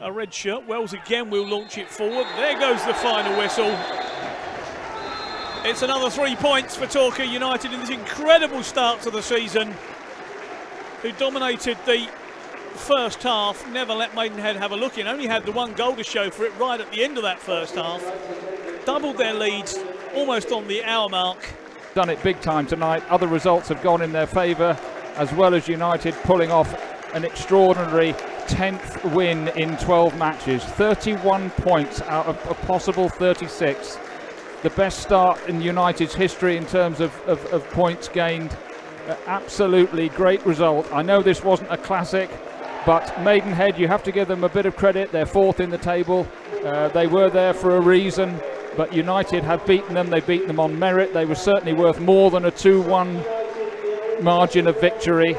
a red shirt. Wells again will launch it forward. There goes the final whistle. It's another three points for Torquay United in this incredible start to the season, who dominated the first half, never let Maidenhead have a look in, only had the one goal to show for it right at the end of that first half. Doubled their leads almost on the hour mark. Done it big time tonight. Other results have gone in their favour, as well as United pulling off an extraordinary 10th win in 12 matches. 31 points out of a possible 36. The best start in United's history in terms of, of, of points gained. Uh, absolutely great result. I know this wasn't a classic, but Maidenhead, you have to give them a bit of credit. They're fourth in the table. Uh, they were there for a reason, but United have beaten them. They've beaten them on merit. They were certainly worth more than a 2 1 margin of victory.